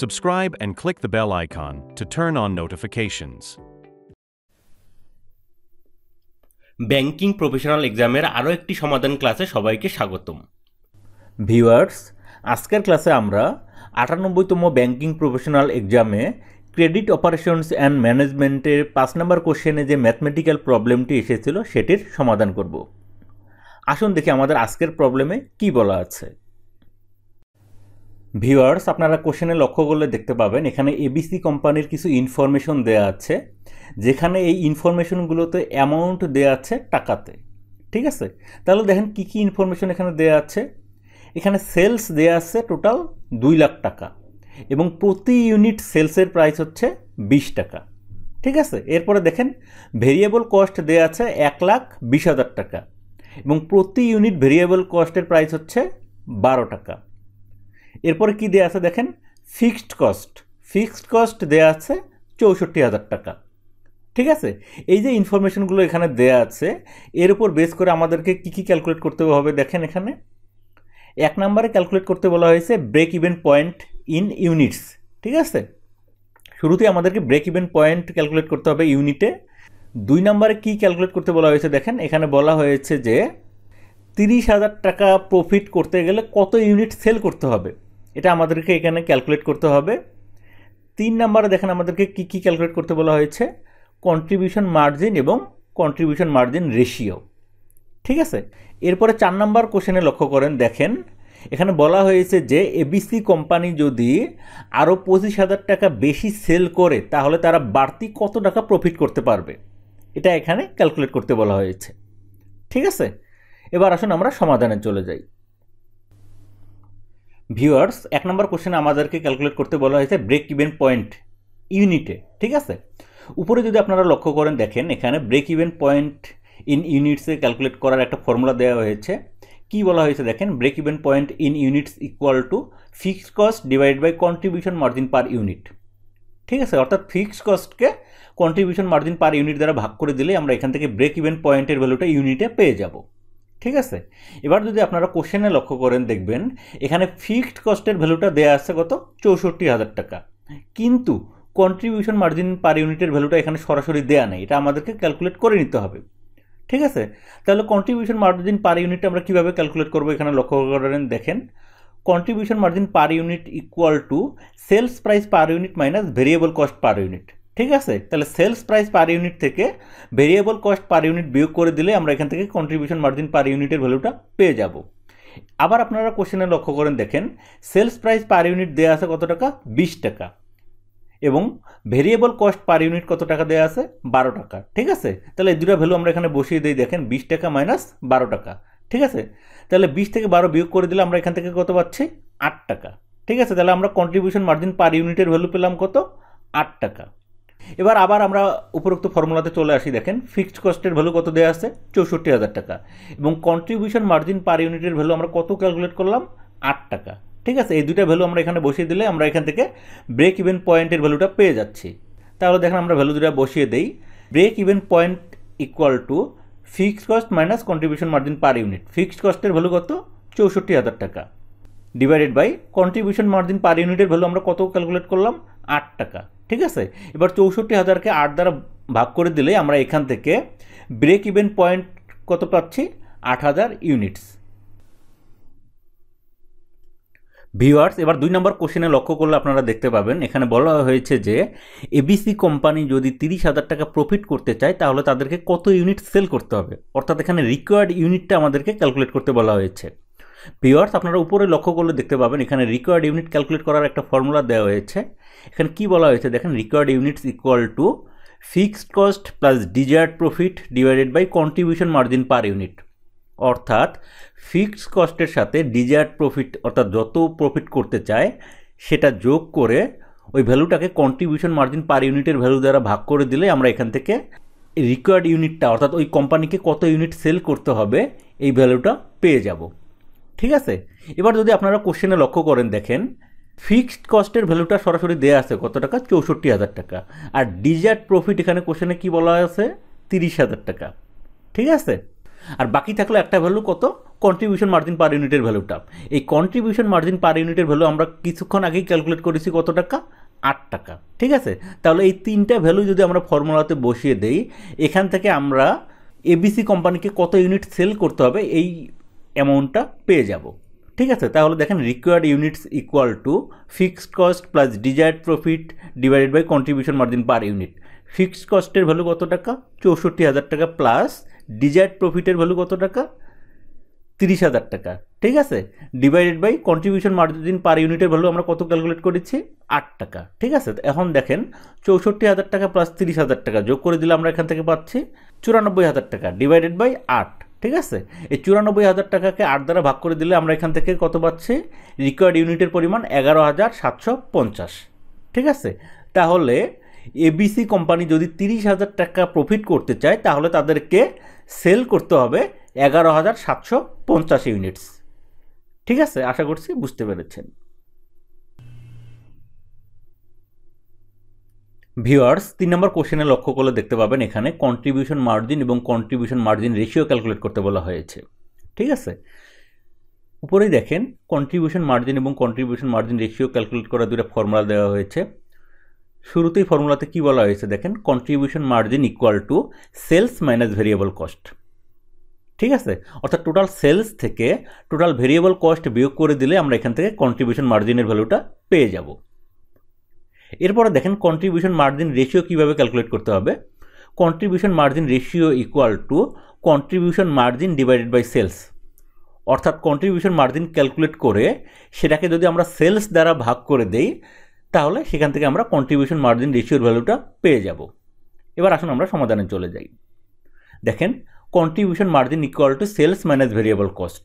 Subscribe and click the bell icon to turn on notifications. Banking professional এক্সামের আরও একটি সমাধান ক্লাসে সবাইকে স্বাগতম। ভিউয়ার্স আজকের ক্লাসে আমরা আটানব্বইতম ব্যাংকিং প্রফেশনাল এক্সামে ক্রেডিট অপারেশনস অ্যান্ড ম্যানেজমেন্টের পাঁচ নম্বর কোশ্চেনে যে ম্যাথমেটিক্যাল প্রবলেমটি এসেছিল সেটির সমাধান করব। আসুন দেখি আমাদের আজকের প্রবলেমে কি বলা আছে। ভিউয়ার্স, আপনারা কোশ্চেনে লক্ষ্য করলে দেখতে পাবেন। এখানে এবিসি কোম্পানির কিছু ইনফরমেশন দেয়া আছে, যেখানে এই ইনফরমেশনগুলোতে অ্যামাউন্ট দেয়া আছে টাকাতে। ঠিক আছে? তাহলে দেখেন কি কি ইনফরমেশন এখানে দেয়া আছে। এখানে সেলস দেয়া আছে টোটাল দুই লাখ টাকা এবং প্রতি ইউনিট সেলসের প্রাইস হচ্ছে বিশ টাকা। ঠিক আছে? এরপরে দেখেন ভেরিয়েবল কস্ট দেয়া আছে এক লাখ বিশ হাজার টাকা এবং প্রতি ইউনিট ভেরিয়েবল কস্টের প্রাইস হচ্ছে বারো টাকা। এরপরে কি দেয়া আছে দেখেন? Fixed cost. ফিক্সড কস্ট দেয়া আছে চৌষট্টি হাজার টাকা। ঠিক আছে? এই যে ইনফরমেশনগুলো এখানে দেয়া আছে, এর উপর বেস করে আমাদেরকে কী কী ক্যালকুলেট করতে হবে দেখেন এখানে। এক নম্বরে ক্যালকুলেট করতে বলা হয়েছে break even point in units ঠিক আছে? শুরুতে আমাদেরকে ব্রেক ইভেন পয়েন্ট ক্যালকুলেট করতে হবে ইউনিটে দুই নম্বরে কি ক্যালকুলেট করতে বলা হয়েছে দেখেন? এখানে বলা হয়েছে যে তিরিশ হাজার টাকা প্রফিট করতে গেলে কত ইউনিট সেল করতে হবে? এটা আমাদেরকে এখানে ক্যালকুলেট করতে হবে। তিন নম্বরে দেখেন আমাদেরকে কি কি ক্যালকুলেট করতে বলা হয়েছে? কন্ট্রিবিউশন মার্জিন এবং কন্ট্রিবিউশন মার্জিন রেশিও ঠিক আছে? এরপরে চার নম্বর কোশ্চেনে লক্ষ্য করেন, দেখেন, এখানে বলা হয়েছে যে এবিসি কোম্পানি যদি আরও পঁচিশ হাজার টাকা বেশি সেল করে, তাহলে তারা বাড়তি কত টাকা প্রফিট করতে পারবে? এটা এখানে ক্যালকুলেট করতে বলা হয়েছে। ঠিক আছে? এবার আসুন আমরা সমাধানে চলে যাই। ভিউয়ার্স এক নম্বর কোশ্চেনে আমাদেরকে ক্যালকুলেট করতে বলা হয়েছে ব্রেক ইভেন পয়েন্ট ইউনিটে ঠিক আছে? উপরে যদি আপনারা লক্ষ্য করেন, দেখেন এখানে ব্রেক ইভেন পয়েন্ট ইন ইউনিটসে ক্যালকুলেট করার একটা ফর্মুলা দেওয়া হয়েছে। কি বলা হয়েছে দেখেন? Break even point in units equal to fixed cost divide by contribution margin per unit ঠিক আছে? অর্থাৎ ফিক্সড কস্টকে কন্ট্রিবিউশন মার্জিন পার ইউনিট দ্বারা ভাগ করে দিলে আমরা এখান থেকে ব্রেক ইভেন পয়েন্টের ভ্যালুটা ইউনিটে পেয়ে যাব। ঠিক আছে? এবার যদি আপনারা কোশ্চেনে লক্ষ্য করেন, দেখবেন এখানে ফিক্সড কস্টের ভ্যালুটা দেওয়া আছে কত? চৌষট্টি হাজার টাকা। কিন্তু কন্ট্রিবিউশন মার্জিন পার ইউনিটের ভ্যালুটা এখানে সরাসরি দেওয়া নেই। এটা আমাদেরকে ক্যালকুলেট করে নিতে হবে। ঠিক আছে? তাহলে কন্ট্রিবিউশন মার্জিন পার ইউনিট আমরা কীভাবে ক্যালকুলেট করব? এখানে লক্ষ্য করেন, দেখেন। Contribution margin per unit equal to sales price per unit minus variable cost per unit ঠিক আছে? তাহলে সেলস প্রাইস পার ইউনিট থেকে ভেরিয়েবল কস্ট পার ইউনিট বিয়োগ করে দিলে আমরা এখান থেকে কন্ট্রিবিউশন মার্জিন পার ইউনিটের ভ্যালুটা পেয়ে যাব। আবার আপনারা কোশ্চেনে লক্ষ্য করেন, দেখেন সেলস প্রাইস পার ইউনিট দেওয়া আছে কত টাকা? বিশ টাকা। এবং ভেরিয়েবল কস্ট পার ইউনিট কত টাকা দেওয়া আছে? বারো টাকা। ঠিক আছে? তাহলে এই দুটো ভ্যালু আমরা এখানে বসিয়ে দিই, দেখেন, বিশ টাকা মাইনাস বারো টাকা। ঠিক আছে? তাহলে বিশ থেকে বারো বিয়োগ করে দিলে আমরা এখান থেকে কত পাচ্ছি? আট টাকা। ঠিক আছে? তাহলে আমরা কন্ট্রিবিউশন মার্জিন পার ইউনিটের ভ্যালু পেলাম কত? আট টাকা। এবার আবার আমরা উপরোক্ত ফর্মুলাতে চলে আসি, দেখেন। ফিক্সড কস্টের ভ্যালু কত দেওয়া আছে? চৌষট্টি হাজার টাকা। এবং কন্ট্রিবিউশন মার্জিন পার ইউনিটের ভ্যালু আমরা কত ক্যালকুলেট করলাম? আট টাকা। ঠিক আছে? এই দুটা ভ্যালু আমরা এখানে বসিয়ে দিলে আমরা এখান থেকে ব্রেক ইভেন পয়েন্টের ভ্যালুটা পেয়ে যাচ্ছি। তাহলে দেখেন আমরা ভ্যালু দুটা বসিয়ে দিই। Break even point equal to fixed cost minus contribution margin per unit fixed কস্টের value কত? চৌষট্টি হাজার টাকা। Divided by contribution margin per ইউনিটের ভ্যালু আমরা কত ক্যালকুলেট করলাম? আট টাকা। ঠিক আছে? এবার চৌষট্টি হাজারকে আট দ্বারা ভাগ করে দিলে আমরা এখান থেকে ব্রেক ইভেন পয়েন্ট কত পাচ্ছি? আট হাজার ইউনিটস ভিউয়ার্স এবার দুই নম্বর কোশ্চেনে লক্ষ্য করলে আপনারা দেখতে পাবেন, এখানে বলা হয়েছে যে এবিসি কোম্পানি যদি তিরিশ হাজার টাকা প্রফিট করতে চায়, তাহলে তাদেরকে কত ইউনিট সেল করতে হবে? অর্থাৎ এখানে রিকোয়ার্ড ইউনিটটা আমাদেরকে ক্যালকুলেট করতে বলা হয়েছে। ভিউয়ার্স আপনারা উপরে লক্ষ্য করলে দেখতে পাবেন, এখানে রিকোয়ার্ড ইউনিট ক্যালকুলেট করার একটা ফর্মুলা দেওয়া হয়েছে। এখানে কি বলা হয়েছে? দেখেন required units equal to fixed cost plus desired profit divided by contribution margin per unit অর্থাৎ ফিক্সড কস্টের সাথে ডিজায়ার্ড প্রফিট অর্থাৎ যত প্রফিট করতে চায়, সেটা যোগ করে ওই ভ্যালুটাকে কন্ট্রিবিউশন মার্জিন পার ইউনিটের ভ্যালু দ্বারা ভাগ করে দিলে আমরা এখান থেকে রিকোয়ার্ড ইউনিটটা অর্থাৎ ওই কোম্পানিকে কত ইউনিট সেল করতে হবে, এই ভ্যালুটা পেয়ে যাব। ঠিক আছে? এবার যদি আপনারা কোশ্চেনে লক্ষ্য করেন, দেখেন ফিক্সড কস্টের ভ্যালুটা সরাসরি দেওয়া আছে কত টাকা? চৌষট্টি হাজার টাকা। আর ডিজার্ট প্রফিট এখানে কোশ্চেনে কি বলা আছে? তিরিশ হাজার টাকা। ঠিক আছে? আর বাকি থাকল একটা ভ্যালু কত? কন্ট্রিবিউশন মার্জিন পার ইউনিটের ভ্যালুটা এই কন্ট্রিবিউশন মার্জিন পার ইউনিটের ভ্যালু আমরা কিছুক্ষণ আগেই ক্যালকুলেট করেছি কত টাকা? আট টাকা। ঠিক আছে? তাহলে এই তিনটা ভ্যালু যদি আমরা ফর্মুলাতে বসিয়ে দেই, এখান থেকে আমরা এবিসি কোম্পানিকে কত ইউনিট সেল করতে হবে? এই অ্যামাউন্টটা পেয়ে যাব। ঠিক আছে? তাহলে দেখেন required units equal to fixed cost plus desired profit divided by contribution margin per unit fixed কস্টের value কত টাকা? চৌষট্টি হাজার টাকা প্লাস ডিজায়ার্ড প্রফিটের ভ্যালু কত টাকা? তিরিশ হাজার টাকা। ঠিক আছে? Divided by contribution margin per ইউনিটের ভ্যালু আমরা কত ক্যালকুলেট করেছি? আট টাকা। ঠিক আছে? এখন দেখেন, চৌষট্টি হাজার টাকা প্লাস তিরিশ হাজার টাকা যোগ করে দিলে আমরা এখান থেকে পাচ্ছি চুরানব্বই হাজার টাকা ডিভাইডেড বাই আট। ঠিক আছে? এই চুরানব্বই হাজার টাকাকে আট দ্বারা ভাগ করে দিলে আমরা এখান থেকে কত পাচ্ছি? রিকোয়ার্ড ইউনিটের পরিমাণ এগারো হাজার সাতশো পঞ্চাশ। ঠিক আছে? তাহলে এবিসি কোম্পানি যদি তিরিশ হাজার টাকা প্রফিট করতে চায়, তাহলে তাদেরকে সেল করতে হবে এগারো হাজার সাতশো পঞ্চাশ ইউনিটস ঠিক আছে? আশা করছি বুঝতে পেরেছেন। ভিওয়ার্স তিন নম্বর কোশ্চেনে লক্ষ্য করলে দেখতে পাবেন এখানে কন্ট্রিবিউশন মার্জিন এবং কন্ট্রিবিউশন মার্জিন রেশিও ক্যালকুলেট করতে বলা হয়েছে। ঠিক আছে? উপরেই দেখেন কন্ট্রিবিউশন মার্জিন এবং কন্ট্রিবিউশন মার্জিন রেশিও ক্যালকুলেট করার দুটো ফর্মুলা দেওয়া হয়েছে। শুরুতেই ফর্মুলাতে কি বলা হয়েছে দেখেন contribution margin equal to sales minus variable cost ঠিক আছে? অর্থাৎ টোটাল সেলস থেকে টোটাল ভেরিয়েবল কস্ট বিয়োগ করে দিলে আমরা এখান থেকে কন্ট্রিবিউশন মার্জিনের ভ্যালুটা পেয়ে যাব। এরপরে দেখেন কন্ট্রিবিউশন মার্জিন রেশিও কীভাবে ক্যালকুলেট করতে হবে? Contribution margin ratio equal to contribution margin divided by sales অর্থাৎ কন্ট্রিবিউশন মার্জিন ক্যালকুলেট করে সেটাকে যদি আমরা সেলস দ্বারা ভাগ করে দেই, তাহলে সেখান থেকে আমরা কন্ট্রিবিউশন মার্জিন রেশিওর ভ্যালুটা পেয়ে যাব। এবার আসুন আমরা সমাধানে চলে যাই। দেখেন contribution margin equal to sales minus variable cost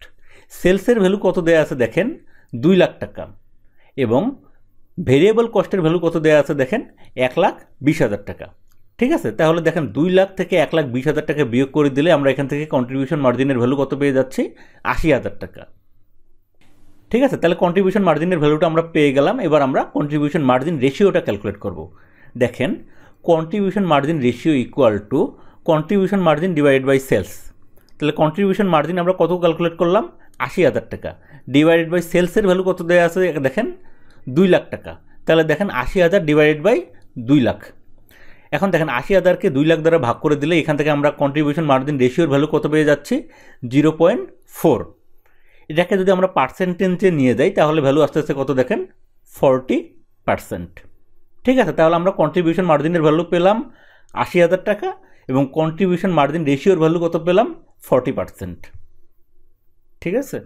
সেলসের value কত দেওয়া আছে দেখেন? দুই লাখ টাকা। এবং ভেরিয়েবল কস্টের ভ্যালু কত দেওয়া আছে দেখেন? এক লাখ বিশ হাজার টাকা। ঠিক আছে? তাহলে দেখেন দুই লাখ থেকে এক লাখ বিশ হাজার টাকা বিয়োগ করে দিলে আমরা এখান থেকে কন্ট্রিবিউশন মার্জিনের ভ্যালু কত পেয়ে যাচ্ছি? আশি হাজার টাকা। ঠিক আছে? তাহলে কন্ট্রিবিউশন মার্জিনের ভ্যালুটা আমরা পেয়ে গেলাম। এবার আমরা কন্ট্রিবিউশন মার্জিন রেশিওটা ক্যালকুলেট করব। দেখেন contribution margin ratio equal to contribution margin divided by sales তাহলে কন্ট্রিবিউশন মার্জিন আমরা কত ক্যালকুলেট করলাম? আশি হাজার টাকা। ডিভাইডেড বাই সেলসের ভ্যালু কত দেওয়া আছে? দেখেন দুই লাখ টাকা। তাহলে দেখেন আশি হাজার ডিভাইডেড বাই দুই লাখ। এখন দেখেন আশি হাজারকে দুই লাখ দ্বারা ভাগ করে দিলে এখান থেকে আমরা কন্ট্রিবিউশন মার্জিন রেশিওর ভ্যালু কত পেয়ে যাচ্ছি? জিরো পয়েন্ট ফোর এটাকে যদি আমরা পার্সেন্টেজে নিয়ে যাই, তাহলে ভ্যালু আস্তে আস্তে কত দেখেন? ফর্টি পার্সেন্ট ঠিক আছে, তাহলে আমরা কন্ট্রিবিউশন মার্জিনের ভ্যালু পেলাম আশি হাজার টাকা এবং কন্ট্রিবিউশন মার্জিন রেশিওর ভ্যালু কত পেলাম? ফর্টি পার্সেন্ট ঠিক আছে?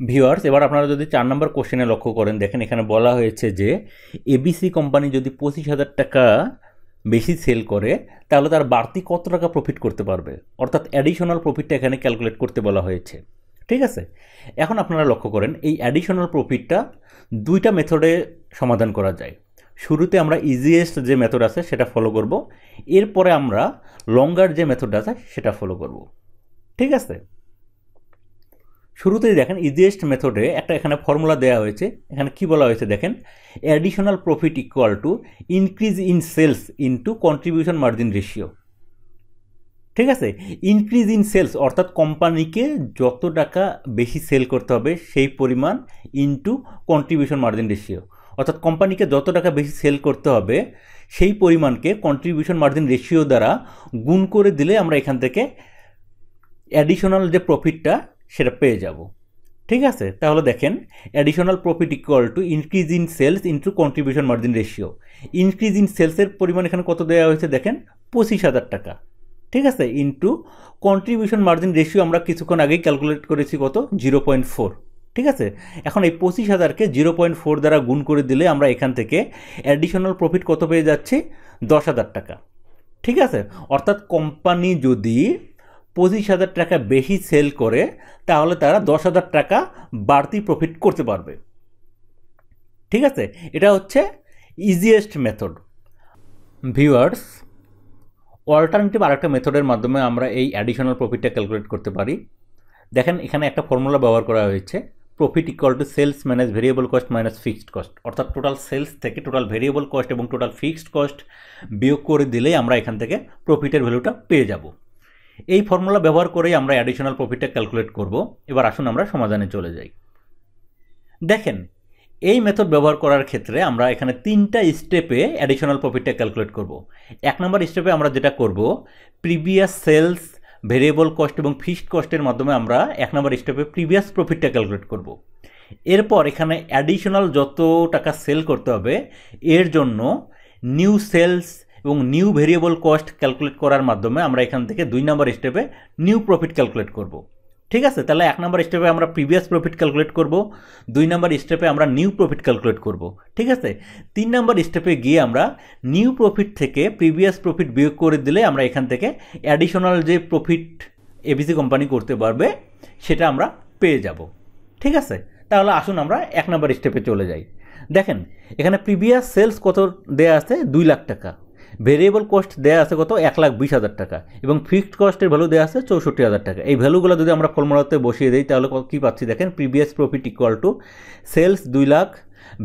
ভিউয়ার্স, এবার আপনারা যদি চার নম্বর কোশ্চেনে লক্ষ্য করেন, দেখেন এখানে বলা হয়েছে যে এবিসি কোম্পানি যদি পঁচিশ হাজার টাকা বেশি সেল করে, তাহলে তার বাড়তি কত টাকা প্রফিট করতে পারবে? অর্থাৎ অ্যাডিশনাল প্রফিটটা এখানে ক্যালকুলেট করতে বলা হয়েছে। ঠিক আছে? এখন আপনারা লক্ষ্য করেন, এই অ্যাডিশনাল প্রফিটটা দুইটা মেথডে সমাধান করা যায়। শুরুতে আমরা ইজিয়েস্ট যে মেথড আছে, সেটা ফলো করব। এরপরে আমরা লঙ্গার যে মেথড আছে, সেটা ফলো করব। ঠিক আছে? শুরুতেই দেখেন ইজিয়েস্ট মেথডে একটা এখানে ফর্মুলা দেওয়া হয়েছে। এখানে কি বলা হয়েছে দেখেন? Additional profit equal to increase in sales into contribution margin ratio ঠিক আছে? ইনক্রিজ ইন সেলস অর্থাৎ কোম্পানিকে যত টাকা বেশি সেল করতে হবে, সেই পরিমাণ ইনটু কন্ট্রিবিউশন মার্জিন রেশিও অর্থাৎ কোম্পানিকে যত টাকা বেশি সেল করতে হবে, সেই পরিমাণকে কন্ট্রিবিউশন মার্জিন রেশিও দ্বারা গুণ করে দিলে আমরা এখান থেকে অ্যাডিশনাল যে প্রফিটটা সেটা পেয়ে যাব। ঠিক আছে? তাহলে দেখেন additional profit equal to increase in sales into contribution margin ratio increase in সেলসের পরিমাণ এখানে কত দেওয়া হয়েছে দেখেন? পঁচিশ হাজার টাকা। ঠিক আছে? ইন্টু কন্ট্রিবিউশন মার্জিন রেশিও আমরা কিছুক্ষণ আগেই ক্যালকুলেট করেছি কত? জিরো পয়েন্ট ফোর ঠিক আছে? এখন এই পঁচিশ হাজারকে জিরো পয়েন্ট ফোর দ্বারা গুণ করে দিলে আমরা এখান থেকে অ্যাডিশনাল প্রফিট কত পেয়ে যাচ্ছি? দশ হাজার টাকা। ঠিক আছে? অর্থাৎ কোম্পানি যদি পঁচিশ হাজার টাকা বেশি সেল করে, তাহলে তারা দশ হাজার টাকা বাড়তি প্রফিট করতে পারবে। ঠিক আছে? এটা হচ্ছে ইজিয়েস্ট মেথড ভিউয়ার্স অল্টারনেটিভ আরেকটা মেথডের মাধ্যমে আমরা এই অ্যাডিশনাল প্রফিটটা ক্যালকুলেট করতে পারি। দেখেন, এখানে একটা ফর্মুলা ব্যবহার করা হয়েছে। Profit equal to sales minus variable cost minus fixed cost অর্থাৎ টোটাল সেলস থেকে টোটাল ভেরিয়েবল কস্ট এবং টোটাল ফিক্সড কস্ট বিয়োগ করে দিলেই আমরা এখান থেকে প্রফিটের ভ্যালুটা পেয়ে যাব। এই ফর্মুলা ব্যবহার করেই আমরা অ্যাডিশনাল প্রফিটটা ক্যালকুলেট করব। এবার আসুন আমরা সমাধানে চলে যাই। দেখেন, এই মেথড ব্যবহার করার ক্ষেত্রে আমরা এখানে তিনটা স্টেপে অ্যাডিশনাল প্রফিটটা ক্যালকুলেট করব। এক নম্বর স্টেপে আমরা যেটা করব প্রিভিয়াস সেলস ভেরিয়েবল কস্ট এবং ফিক্সড কস্টের মাধ্যমে আমরা এক নম্বর স্টেপে প্রিভিয়াস প্রফিটটা ক্যালকুলেট করব। এরপর এখানে অ্যাডিশনাল যত টাকা সেল করতে হবে, এর জন্য নিউ সেলস এবং নিউ ভেরিয়েবল কস্ট ক্যালকুলেট করার মাধ্যমে আমরা এখান থেকে দুই নম্বর স্টেপে নিউ প্রফিট ক্যালকুলেট করব। ঠিক আছে? তাহলে এক নম্বর স্টেপে আমরা প্রিভিয়াস প্রফিট ক্যালকুলেট করব, দুই নম্বর স্টেপে আমরা নিউ প্রফিট ক্যালকুলেট করব। ঠিক আছে? তিন নম্বর স্টেপে গিয়ে আমরা নিউ প্রফিট থেকে প্রিভিয়াস প্রফিট বিয়োগ করে দিলে আমরা এখান থেকে অ্যাডিশনাল যে প্রফিট এবিসি কোম্পানি করতে পারবে, সেটা আমরা পেয়ে যাব। ঠিক আছে? তাহলে আসুন আমরা এক নম্বর স্টেপে চলে যাই। দেখেন, এখানে প্রিভিয়াস সেলস কত দেয়া আছে? দুই লাখ টাকা। ভেরিয়েবল কস্ট দেওয়া আছে কত? এক লাখ বিশ হাজার টাকা। এবং ফিক্সড কস্টের ভ্যালু দেওয়া আছে চৌষট্টি হাজার টাকা। এই ভ্যালুগুলো যদি আমরা ফর্মুলাতে বসিয়ে দিই, তাহলে কী পাচ্ছি? দেখেন previous profit equal to sales দুই লাখ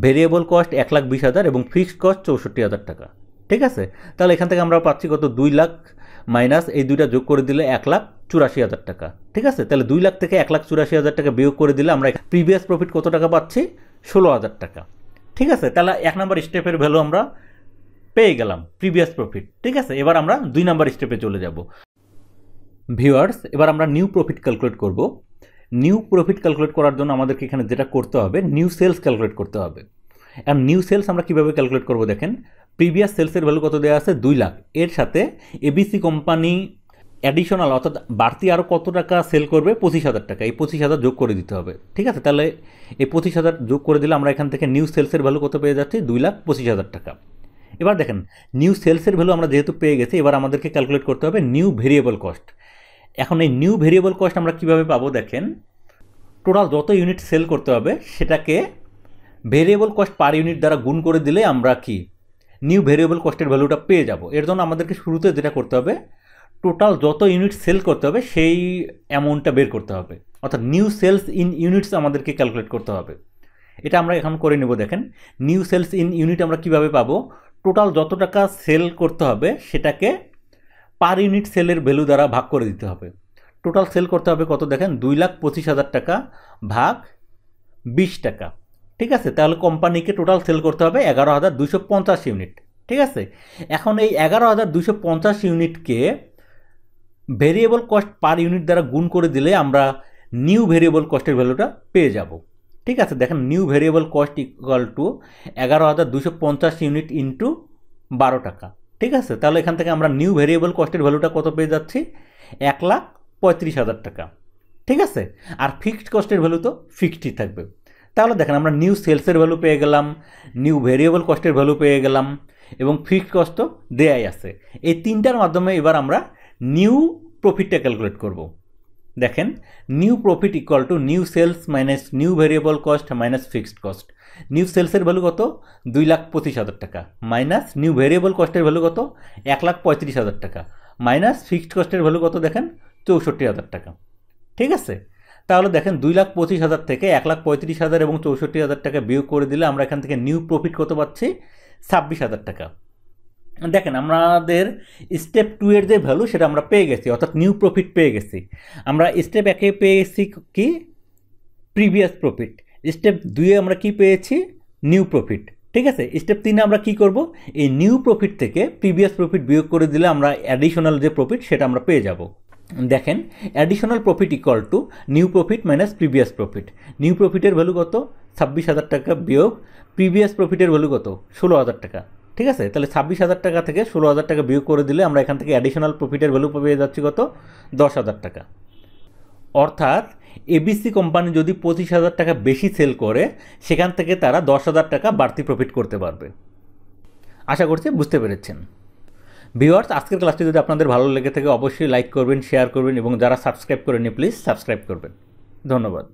ভেরিয়েবল কস্ট এক লাখ বিশ হাজার এবং ফিক্সড কস্ট চৌষট্টি হাজার টাকা। ঠিক আছে? তাহলে এখান থেকে আমরা পাচ্ছি কত? দুই লাখ মাইনাস এই দুইটা যোগ করে দিলে এক লাখ চুরাশি হাজার টাকা। ঠিক আছে? তাহলে দুই লাখ থেকে এক লাখ চুরাশি হাজার টাকা বিয়োগ করে দিলে আমরা প্রিভিয়াস প্রফিট কত টাকা পাচ্ছি? ষোলো হাজার টাকা। ঠিক আছে? তাহলে এক নম্বর স্টেপের ভ্যালু আমরা পেয়ে গেলাম প্রিভিয়াস প্রফিট ঠিক আছে? এবার আমরা দুই নাম্বার স্টেপে চলে যাব। ভিউয়ার্স এবার আমরা নিউ প্রফিট ক্যালকুলেট করব। নিউ প্রফিট ক্যালকুলেট করার জন্য আমাদেরকে এখানে যেটা করতে হবে নিউ সেলস ক্যালকুলেট করতে হবে। আর নিউ সেলস আমরা কীভাবে ক্যালকুলেট করব দেখেন? প্রিভিয়াস সেলসের ভ্যালু কত দেওয়া আছে? দুই লাখ। এর সাথে এবিসি কোম্পানি অ্যাডিশনাল অর্থাৎ বাড়তি আরও কত টাকা সেল করবে? পঁচিশ হাজার টাকা। এই পঁচিশ হাজার যোগ করে দিতে হবে। ঠিক আছে? তাহলে এই পঁচিশ হাজার যোগ করে দিলে আমরা এখান থেকে নিউ সেলসের ভ্যালু কত পেয়ে যাচ্ছি? দুই লাখ পঁচিশ হাজার টাকা। এবার দেখেন নিউ সেলসের ভ্যালু আমরা যেহেতু পেয়ে গেছি, এবার আমাদেরকে ক্যালকুলেট করতে হবে নিউ ভেরিয়েবল কস্ট এখন এই নিউ ভেরিয়েবল কস্ট আমরা কীভাবে পাবো দেখেন টোটাল যত ইউনিট সেল করতে হবে, সেটাকে ভেরিয়েবল কস্ট পার ইউনিট দ্বারা গুণ করে দিলে আমরা কি? নিউ ভেরিয়েবল কস্টের ভ্যালুটা পেয়ে যাব। এর জন্য আমাদেরকে শুরুতে যেটা করতে হবে টোটাল যত ইউনিট সেল করতে হবে, সেই অ্যামাউন্টটা বের করতে হবে। অর্থাৎ নিউ সেলস ইন ইউনিটস আমাদেরকে ক্যালকুলেট করতে হবে। এটা আমরা এখন করে নেব দেখেন নিউ সেলস ইন ইউনিট আমরা কীভাবে পাবো? টোটাল যত টাকা সেল করতে হবে, সেটাকে পার ইউনিট সেলের ভ্যালু দ্বারা ভাগ করে দিতে হবে। টোটাল সেল করতে হবে কত দেখেন? দুই লাখ পঁচিশ হাজার টাকা ভাগ বিশ টাকা। ঠিক আছে? তাহলে কোম্পানিকে টোটাল সেল করতে হবে এগারো হাজার দুশো পঞ্চাশ ইউনিট। ঠিক আছে? এখন এই এগারো হাজার দুশো পঞ্চাশ ইউনিটকে ভেরিয়েবল কস্ট পার ইউনিট দ্বারা গুণ করে দিলে আমরা নিউ ভেরিয়েবল কস্টের ভ্যালুটা পেয়ে যাব। ঠিক আছে, দেখেন new variable cost equal to এগারো হাজার দুশো পঞ্চাশ ইউনিট ইন্টু বারো টাকা। ঠিক আছে, তাহলে এখান থেকে আমরা নিউ ভেরিয়েবল কস্টের ভ্যালুটা কত পেয়ে যাচ্ছি? এক লাখ পঁয়ত্রিশ হাজার টাকা। ঠিক আছে, আর ফিক্সড কস্টের ভ্যালু তো ফিক্সডই থাকবে। তাহলে দেখেন আমরা নিউ সেলসের ভ্যালু পেয়ে গেলাম নিউ ভেরিয়েবল কস্টের ভ্যালু পেয়ে গেলাম, এবং ফিক্সড কস্ট দেয়াই আছে। এই তিনটার মাধ্যমে এবার আমরা নিউ প্রফিটটা ক্যালকুলেট করব। দেখেন new profit equal to new sales minus new variable cost minus fixed cost new সেলসের value কত? দুই লাখ পঁচিশ হাজার টাকা। মাইনাস নিউ ভেরিয়েবল কস্টের ভ্যালু কত? এক লাখ পঁয়ত্রিশ হাজার টাকা। মাইনাস ফিক্সড কস্টের ভ্যালু কত দেখেন? চৌষট্টি হাজার টাকা। ঠিক আছে? তাহলে দেখেন, দুই লাখ পঁচিশ হাজার থেকে এক লাখ পঁয়ত্রিশ হাজার এবং চৌষট্টি হাজার টাকা বিয়োগ করে দিলে আমরা এখান থেকে নিউ প্রফিট কত পাচ্ছি? ছাব্বিশ হাজার টাকা। দেখেন, আমাদের স্টেপ টু এর যে ভ্যালু সেটা আমরা পেয়ে গেছি, অর্থাৎ নিউ প্রফিট পেয়ে গেছি। আমরা স্টেপ একে পেয়ে গেছি কি? প্রিভিয়াস প্রফিট স্টেপ দুয়ে আমরা কি পেয়েছি? নিউ প্রফিট ঠিক আছে? স্টেপ তিনে আমরা কি করব? এই নিউ প্রফিট থেকে প্রিভিয়াস প্রফিট বিয়োগ করে দিলে আমরা অ্যাডিশনাল যে প্রফিট সেটা আমরা পেয়ে যাব। দেখেন additional profit equal to new profit minus previous profit new প্রফিটের ভ্যালু কত? ছাব্বিশ হাজার টাকা বিয়োগ প্রিভিয়াস প্রফিটের ভ্যালু কত? ষোলো হাজার টাকা। ঠিক আছে? তাহলে ছাব্বিশ হাজার টাকা থেকে ষোলো হাজার টাকা বিয়োগ করে দিলে আমরা এখান থেকে অ্যাডিশনাল প্রফিটের ভ্যালু পেয়ে যাচ্ছি কত? দশ হাজার টাকা। অর্থাৎ এবিসি কোম্পানি যদি পঁচিশ হাজার টাকা বেশি সেল করে, সেখান থেকে তারা দশ হাজার টাকা বাড়তি প্রফিট করতে পারবে। আশা করছি বুঝতে পেরেছেন। ভিওয়ার্স আজকের ক্লাসটি যদি আপনাদের ভালো লেগে থাকে, অবশ্যই লাইক করবেন শেয়ার করবেন এবং যারা সাবস্ক্রাইব করেনি প্লিজ সাবস্ক্রাইব করবেন। ধন্যবাদ।